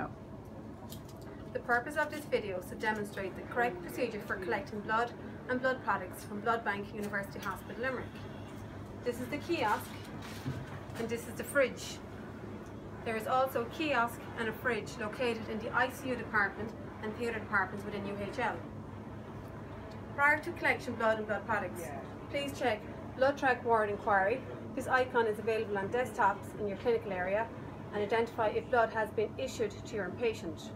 now. The purpose of this video is to demonstrate the correct procedure for collecting blood and blood products from Blood Bank University Hospital Limerick. This is the kiosk and this is the fridge. There is also a kiosk and a fridge located in the ICU department and theatre departments within UHL. Prior to collection blood and blood products, please check Blood Track Ward Inquiry. This icon is available on desktops in your clinical area and identify if blood has been issued to your patient.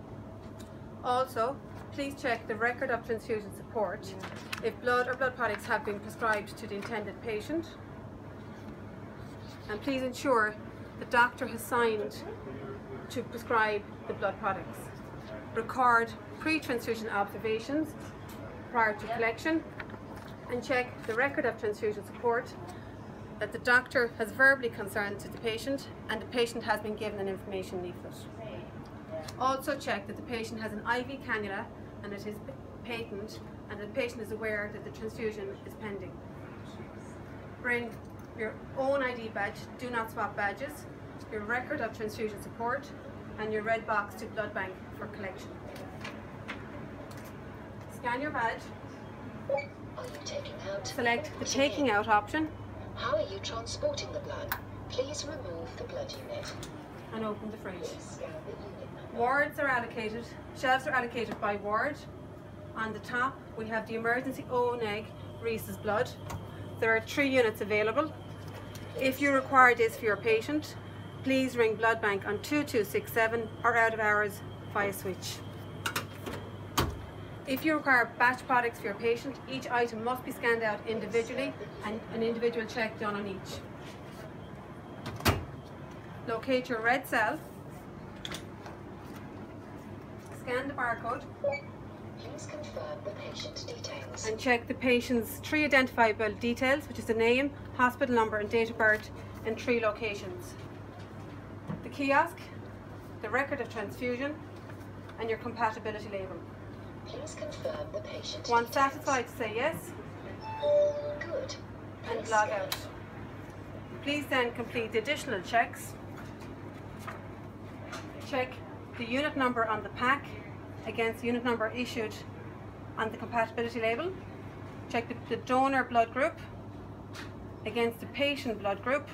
Also, please check the record of transfusion support if blood or blood products have been prescribed to the intended patient. And please ensure the doctor has signed to prescribe the blood products. Record pre-transfusion observations prior to collection and check the record of transfusion support that the doctor has verbally concerned to the patient and the patient has been given an information leaflet. Also check that the patient has an IV cannula and it is patent and the patient is aware that the transfusion is pending. Bring your own ID badge, do not swap badges, your record of transfusion support and your red box to blood bank for collection. Scan your badge, Are you taking out? select the taking out option How are you transporting the blood? Please remove the blood unit. and open the fridge. The. Wards are allocated, shelves are allocated by ward. On the top, we have the emergency O neg Rhesus blood. There are three units available. If you require this for your patient, please ring Blood Bank on 2267 or out of hours via switch. If you require batch products for your patient, each item must be scanned out individually and an individual check done on each. Locate your red cell scan the barcode Please confirm the patient details. and check the patient's three identifiable details, which is the name, hospital number and date of birth in three locations. The kiosk, the record of transfusion and your compatibility label. Please confirm the patient Once details. satisfied, say yes Good. and Please log out. Please then complete the additional checks. Check the unit number on the pack against the unit number issued on the compatibility label. Check the, the donor blood group against the patient blood group.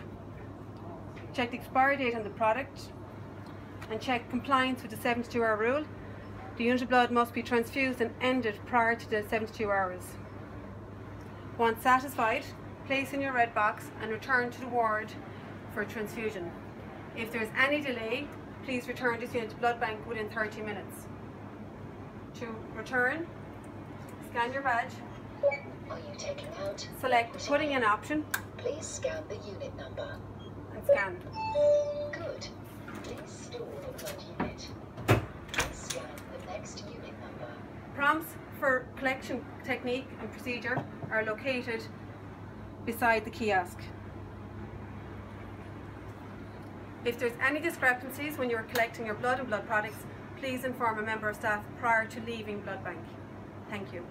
Check the expiry date on the product and check compliance with the 72 hour rule. The unit of blood must be transfused and ended prior to the 72 hours. Once satisfied, place in your red box and return to the ward for transfusion. If there is any delay, please return this unit to blood bank within 30 minutes. To return, scan your badge, Are you taking out? select putting in option Please scan the unit number. and scan. Good. Please store the blood unit. Please scan the next unit number. Prompts for collection technique and procedure are located beside the kiosk. If there's any discrepancies when you're collecting your blood and blood products, please inform a member of staff prior to leaving Blood Bank. Thank you.